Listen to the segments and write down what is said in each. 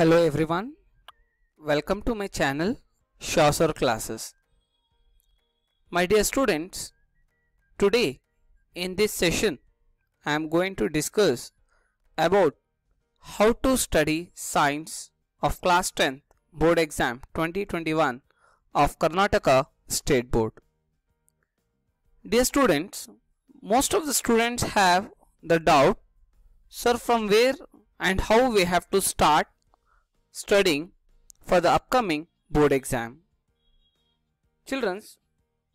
Hello everyone, welcome to my channel Shah Sir Classes. My dear students, today in this session I am going to discuss about how to study science of class 10 board exam 2021 of Karnataka State Board. Dear students, most of the students have the doubt, sir from where and how we have to start studying for the upcoming board exam. Children,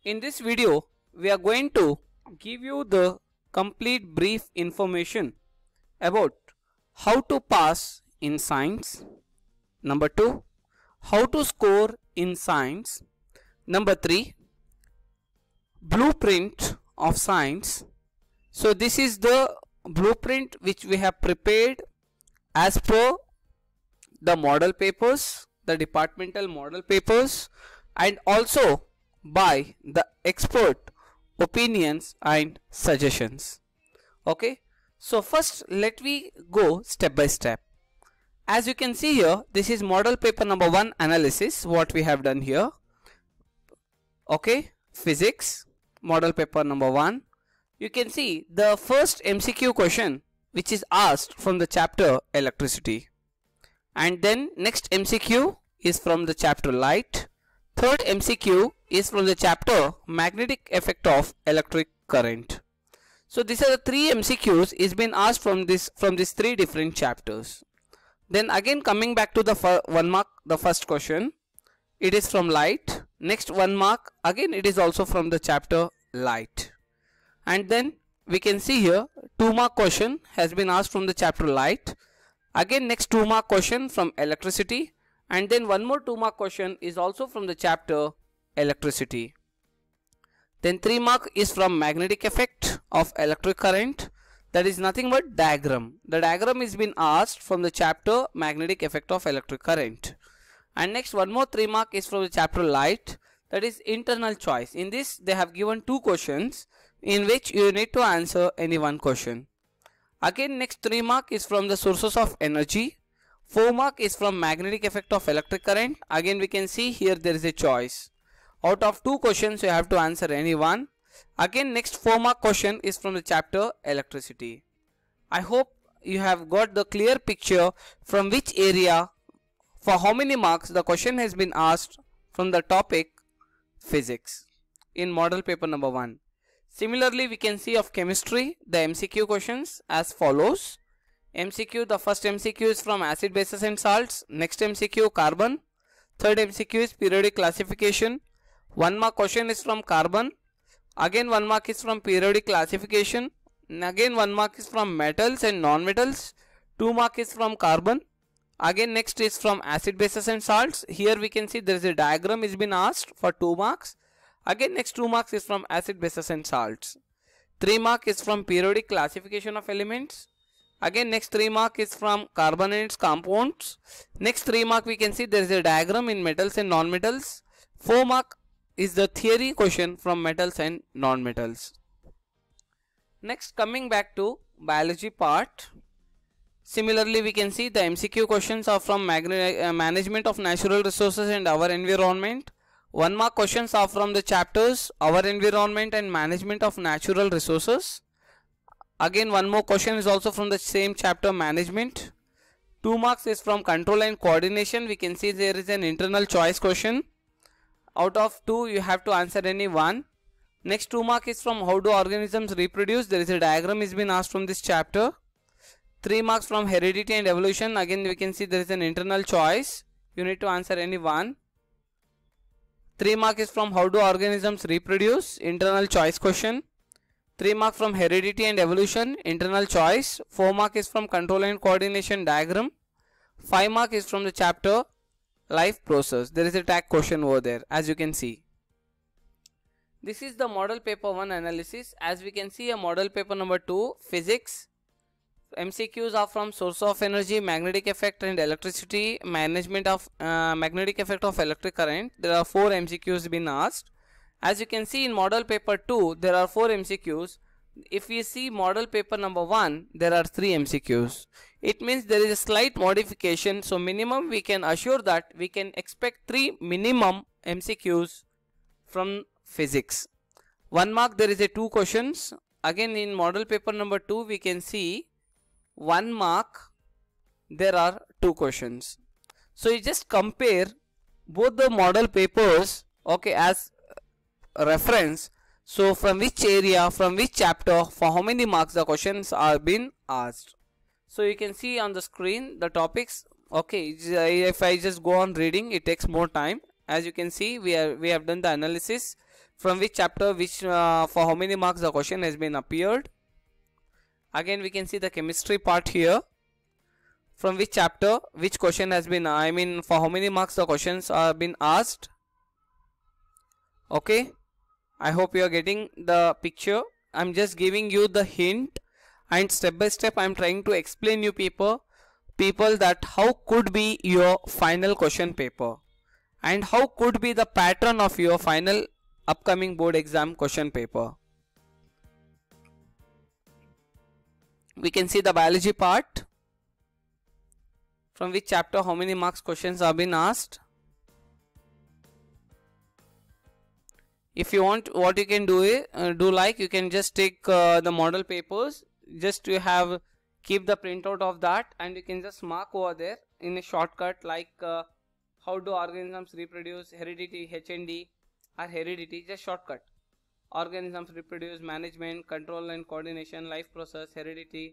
in this video we are going to give you the complete brief information about how to pass in science. Number 2. How to score in science. Number 3. Blueprint of science. So this is the blueprint which we have prepared as per the model papers, the departmental model papers and also by the expert opinions and suggestions. Okay. So first let me go step by step. As you can see here, this is model paper number 1 analysis what we have done here. Okay. Physics, model paper number 1. You can see the first MCQ question which is asked from the chapter electricity and then next MCQ is from the chapter light. Third MCQ is from the chapter magnetic effect of electric current. So these are the three MCQs is been asked from this from these three different chapters. Then again coming back to the one mark the first question. It is from light. Next one mark again it is also from the chapter light. And then we can see here two mark question has been asked from the chapter light Again next 2 mark question from electricity and then one more 2 mark question is also from the chapter electricity. Then 3 mark is from magnetic effect of electric current that is nothing but diagram. The diagram is been asked from the chapter magnetic effect of electric current. And next one more 3 mark is from the chapter light that is internal choice. In this they have given two questions in which you need to answer any one question. Again next 3 mark is from the sources of energy. 4 mark is from magnetic effect of electric current. Again we can see here there is a choice. Out of 2 questions you have to answer any one. Again next 4 mark question is from the chapter electricity. I hope you have got the clear picture from which area for how many marks the question has been asked from the topic physics in model paper number 1. Similarly, we can see of chemistry the MCQ questions as follows. MCQ, the first MCQ is from acid, bases and salts. Next MCQ, carbon. Third MCQ is periodic classification. One mark question is from carbon. Again one mark is from periodic classification. Again one mark is from metals and non-metals. Two mark is from carbon. Again next is from acid, bases and salts. Here we can see there is a diagram is been asked for 2 marks. Again next 2 marks is from acid bases and salts. 3 mark is from periodic classification of elements. Again next 3 mark is from carbon and its compounds. Next 3 mark we can see there is a diagram in metals and non-metals. 4 mark is the theory question from metals and non-metals. Next coming back to biology part. Similarly we can see the MCQ questions are from uh, management of natural resources and our environment. One mark questions are from the chapters Our Environment and Management of Natural Resources. Again one more question is also from the same chapter Management. 2 marks is from Control and Coordination. We can see there is an internal choice question. Out of 2 you have to answer any one. Next 2 mark is from How do organisms reproduce. There is a diagram is been asked from this chapter. 3 marks from Heredity and Evolution. Again we can see there is an internal choice. You need to answer any one. 3 mark is from how do organisms reproduce? Internal choice question. 3 mark from heredity and evolution? Internal choice. 4 mark is from control and coordination diagram. 5 mark is from the chapter life process. There is a tag question over there as you can see. This is the model paper 1 analysis. As we can see a model paper number 2 physics MCQs are from source of energy, magnetic effect and electricity, management of uh, magnetic effect of electric current. There are 4 MCQs been asked. As you can see in model paper 2, there are 4 MCQs. if you see model paper number 1 there are 3 MCQs it means there is a slight modification so minimum we can assure that we can expect 3 minimum MCQs from physics 1 mark there is a 2 questions again in model paper number 2 we can see 1 mark there are 2 questions. So you just compare both the model papers okay as reference. So from which area from which chapter for how many marks the questions are been asked. So you can see on the screen the topics okay if i just go on reading it takes more time. As you can see we are we have done the analysis from which chapter which uh, for how many marks the question has been appeared again we can see the chemistry part here. From which chapter which question has been i mean for how many marks the questions are been asked? Okay. I hope you are getting the picture. I'm just giving you the hint. And step by step i'm trying to explain you people people that how could be your final question paper? And how could be the pattern of your final upcoming board exam question paper we can see the biology part from which chapter how many marks questions are been asked. If you want what you can do it uh, do like you can just take uh, the model papers just to have keep the printout of that and you can just mark over there in a shortcut like uh, how do organisms reproduce heredity hnd or heredity just shortcut organisms reproduce management control and coordination life process heredity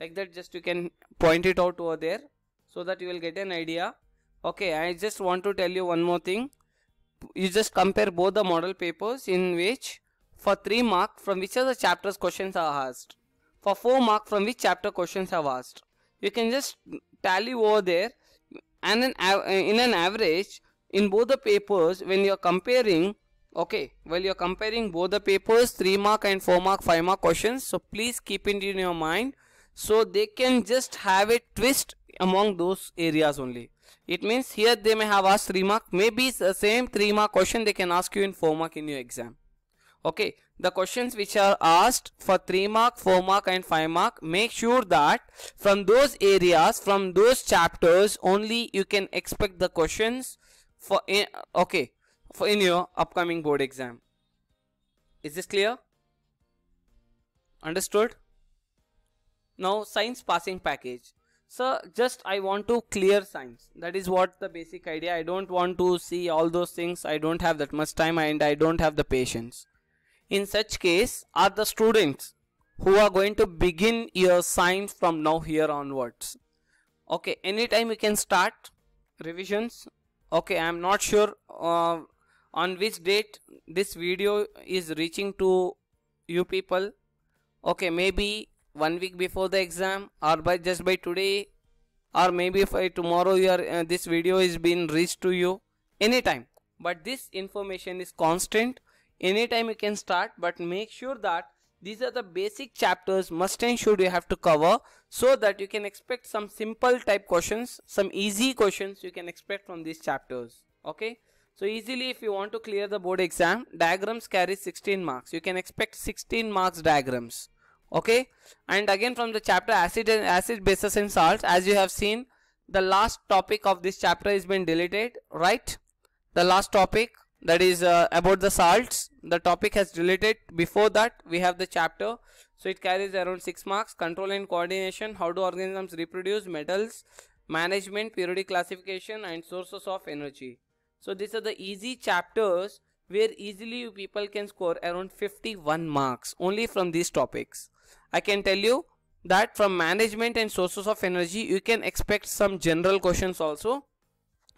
like that just you can point it out over there so that you will get an idea. Okay i just want to tell you one more thing. You just compare both the model papers in which for 3 mark from which of the chapters questions are asked. For 4 mark from which chapter questions are asked. You can just tally over there and in, in an average in both the papers when you are comparing okay well you are comparing both the papers 3 mark and 4 mark 5 mark questions so please keep it in your mind so they can just have a twist among those areas only. It means here they may have asked 3 mark, maybe the same 3 mark question they can ask you in 4 mark in your exam. Okay, the questions which are asked for 3 mark, 4 mark and 5 mark, make sure that from those areas, from those chapters only you can expect the questions for, okay, for in your upcoming board exam. Is this clear? Understood? Now science passing package. So just I want to clear science. That is what the basic idea. I don't want to see all those things. I don't have that much time and I don't have the patience. In such case are the students who are going to begin your science from now here onwards. Okay, anytime you can start revisions. Okay, I am not sure uh, on which date this video is reaching to you people. Okay, maybe one week before the exam or by just by today or maybe if tomorrow your uh, this video is being reached to you anytime. But this information is constant. Anytime you can start but make sure that these are the basic chapters must and should you have to cover so that you can expect some simple type questions some easy questions you can expect from these chapters. Okay so easily if you want to clear the board exam diagrams carry 16 marks. You can expect 16 marks diagrams. Okay? And again from the chapter acid and acid bases and salts as you have seen the last topic of this chapter is been deleted right? The last topic that is uh, about the salts the topic has deleted. Before that we have the chapter. So it carries around 6 marks. Control and coordination how do organisms reproduce metals management periodic classification and sources of energy so these are the easy chapters where easily people can score around 51 marks only from these topics. I can tell you that from management and sources of energy you can expect some general questions also.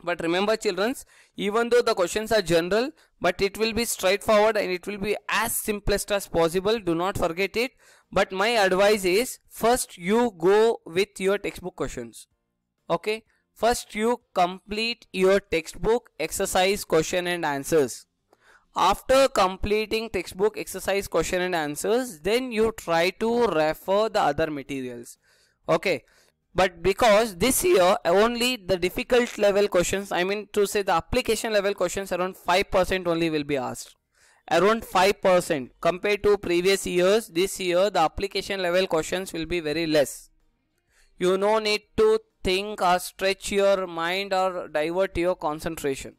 But remember childrens even though the questions are general but it will be straightforward and it will be as simplest as possible. Do not forget it. But my advice is first you go with your textbook questions. Okay first you complete your textbook exercise question and answers after completing textbook exercise question and answers, then you try to refer the other materials. Okay. But because this year only the difficult level questions, I mean to say the application level questions around 5% only will be asked. around 5% compared to previous years this year the application level questions will be very less you no need to think or stretch your mind or divert your concentration.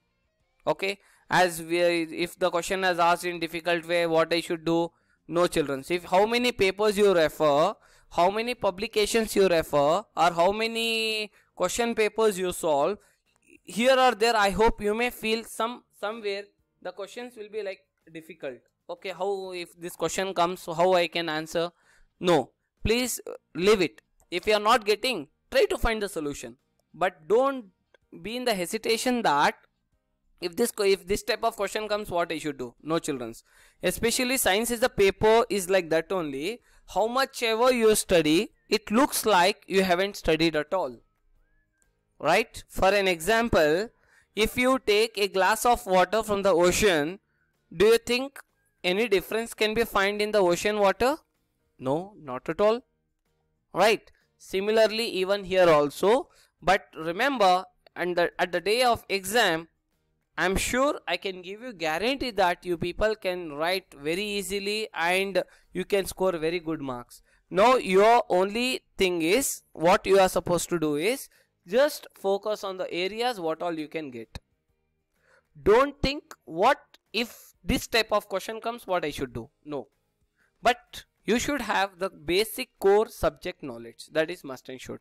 Okay? As we if the question is asked in difficult way what i should do? No children. If how many papers you refer how many publications you refer or how many question papers you solve here or there i hope you may feel some somewhere the questions will be like difficult. Okay? How if this question comes how i can answer? No. Please uh, leave it. If you are not getting try to find the solution but don't be in the hesitation that if this if this type of question comes what i should do no children's especially science is the paper is like that only how much ever you study it looks like you haven't studied at all right for an example if you take a glass of water from the ocean do you think any difference can be found in the ocean water? No, not at all. Right. Similarly, even here also. But remember, and the, at the day of exam, I'm sure I can give you guarantee that you people can write very easily and you can score very good marks. Now your only thing is what you are supposed to do is just focus on the areas what all you can get. Don't think what if this type of question comes what I should do no but you should have the basic core subject knowledge. That is must and should.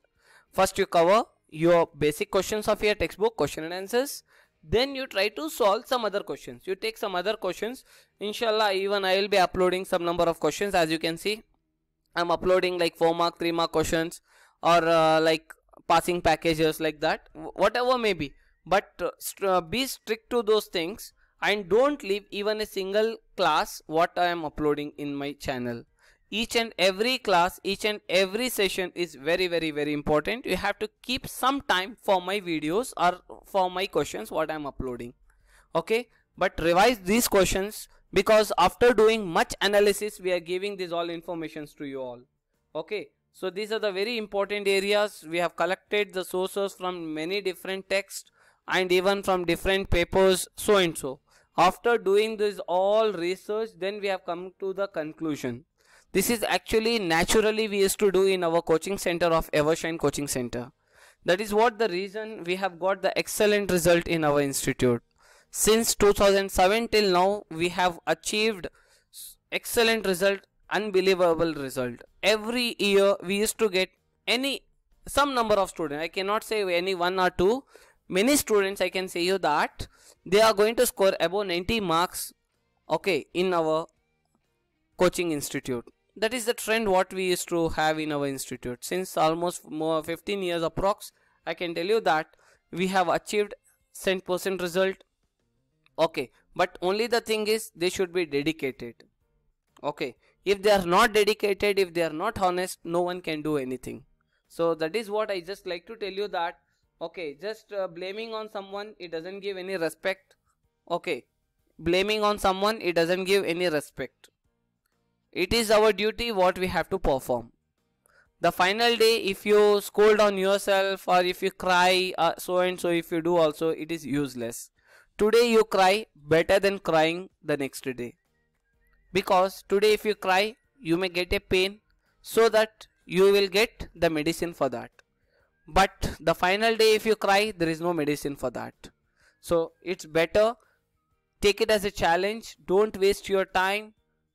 First you cover your basic questions of your textbook question and answers. Then you try to solve some other questions. You take some other questions. Inshallah even I will be uploading some number of questions. As you can see I'm uploading like 4 mark 3 mark questions or uh, like passing packages like that. Whatever may be. But uh, uh, be strict to those things and don't leave even a single class what I am uploading in my channel. Each and every class, each and every session is very very very important. You have to keep some time for my videos or for my questions what I am uploading. Okay, but revise these questions because after doing much analysis we are giving these all informations to you all. Okay, so these are the very important areas. We have collected the sources from many different texts and even from different papers so and so after doing this all research then we have come to the conclusion this is actually naturally we used to do in our coaching center of evershine coaching center. That is what the reason we have got the excellent result in our institute. Since 2007 till now we have achieved excellent result unbelievable result. Every year we used to get any some number of students i cannot say any one or two. Many students i can say you that they are going to score above 90 marks okay in our coaching institute that is the trend what we used to have in our institute. Since almost more 15 years approx i can tell you that we have achieved 100% result. Okay. But only the thing is they should be dedicated. Okay. If they are not dedicated if they are not honest no one can do anything. So that is what i just like to tell you that okay just uh, blaming on someone it doesn't give any respect. Okay. Blaming on someone it doesn't give any respect it is our duty what we have to perform. The final day if you scold on yourself or if you cry uh, so and so if you do also it is useless. Today you cry better than crying the next day. Because today if you cry you may get a pain so that you will get the medicine for that. But the final day if you cry there is no medicine for that. So it's better take it as a challenge. Don't waste your time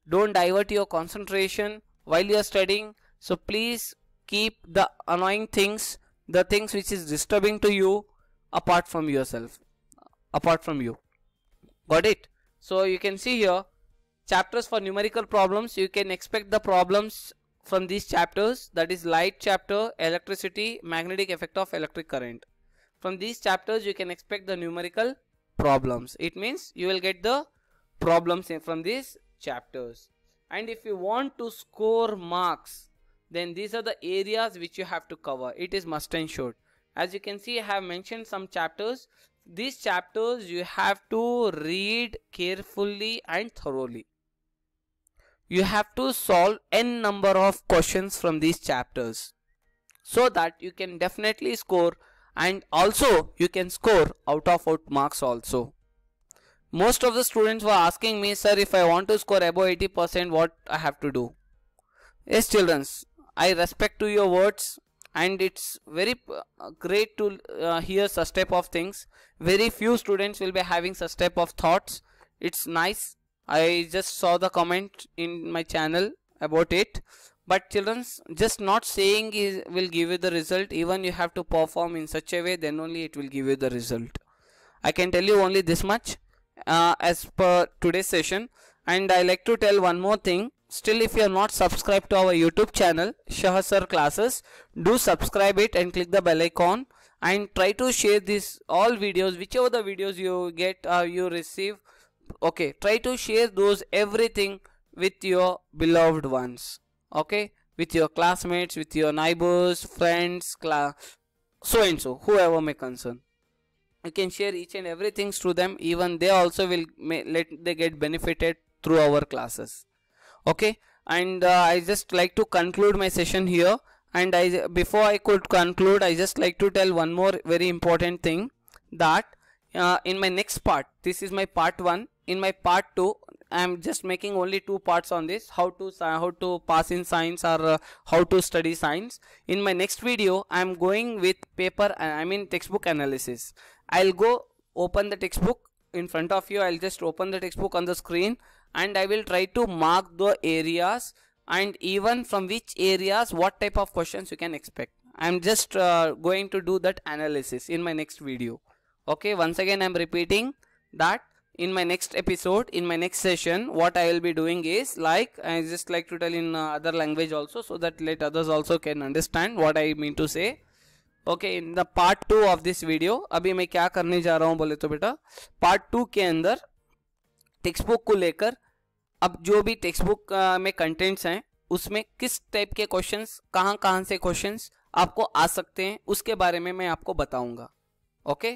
don't divert your concentration while you are studying. So please keep the annoying things the things which is disturbing to you apart from yourself apart from you. Got it? So you can see here chapters for numerical problems. You can expect the problems from these chapters. That is light chapter electricity magnetic effect of electric current. From these chapters you can expect the numerical problems. It means you will get the problems from these chapters. And if you want to score marks then these are the areas which you have to cover. It is must and should. As you can see I have mentioned some chapters. These chapters you have to read carefully and thoroughly. You have to solve n number of questions from these chapters so that you can definitely score and also you can score out of out marks also most of the students were asking me sir if i want to score above 80 percent what i have to do? Yes children i respect to your words and it's very uh, great to uh, hear such type of things. Very few students will be having such type of thoughts. It's nice. I just saw the comment in my channel about it. But children's just not saying is will give you the result. Even you have to perform in such a way then only it will give you the result. I can tell you only this much uh, as per today's session. And I like to tell one more thing. Still if you are not subscribed to our YouTube channel Shah classes do subscribe it and click the bell icon. And try to share this all videos whichever the videos you get uh, you receive. Okay try to share those everything with your beloved ones. Okay with your classmates with your neighbors friends class so and so whoever may concern you can share each and everything to them. Even they also will let they get benefited through our classes. Okay? And uh, i just like to conclude my session here. And i before i could conclude i just like to tell one more very important thing that uh, in my next part this is my part 1 in my part 2 I am just making only two parts on this. How to how to pass in science or uh, how to study science. In my next video I am going with paper I mean textbook analysis I'll go open the textbook in front of you. I'll just open the textbook on the screen and I will try to mark the areas and even from which areas what type of questions you can expect. I'm just uh, going to do that analysis in my next video. Okay once again I'm repeating that in my next episode in my next session what I will be doing is like I just like to tell in uh, other language also so that let others also can understand what I mean to say okay in the part two of this video अभी मैं क्या करने जा रहा हूँ बोले तो बेटा? पार्ट टू के अंदर टेक्स्ट बुक को लेकर अब जो भी टेक्स्ट बुक में कंटेंट्स हैं, उसमें किस टाइप के क्वेश्चंस कहाँ कहाँ से क्वेश्चंस आपको आ सकते हैं, उसके बारे में मैं आपको बताऊँगा। ओके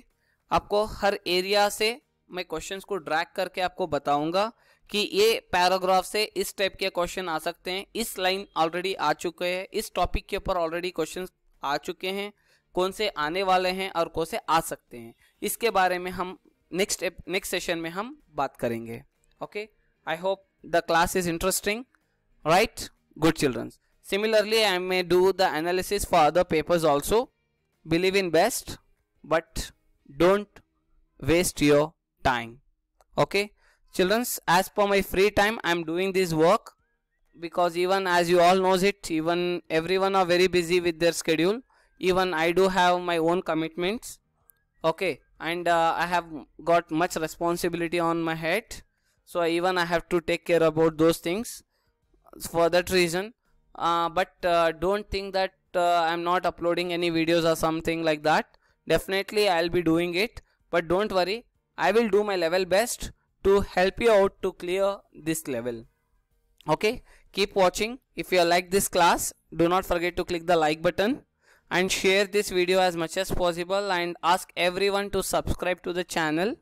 आपको हर एरिया से मैं क्वेश्चंस को ड्रैग करके आपको बताऊँगा कि ये पैराग्राफ से इस टाइप के क्वेश्चन आ सकते हैं। इस लाइन ऑलरेडी आ चुके हैं, इस टॉपिक के ऊपर ऑलरेडी क्वेश्चन आ चुके हैं। कौन से आने वाले हैं और कौन से आ सकते हैं। इसके बारे में हम नेक्स्ट नेक्स्ट सेशन में हम बात करेंगे। Okay I hope the class is interesting right good childrens similarly I may do the analysis for other papers also believe in best but don't waste your time okay? Childrens as per my free time i'm doing this work because even as you all knows it, even everyone are very busy with their schedule. Even I do have my own commitments. Okay and uh, I have got much responsibility on my head. So even I have to take care about those things for that reason. Uh, but uh, don't think that uh, I'm not uploading any videos or something like that. Definitely I'll be doing it. But don't worry I will do my level best to help you out to clear this level. Okay keep watching. If you like this class do not forget to click the like button and share this video as much as possible and ask everyone to subscribe to the channel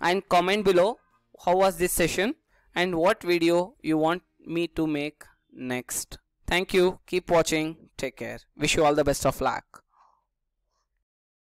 and comment below how was this session and what video you want me to make next. Thank you. Keep watching. Take care. Wish you all the best of luck.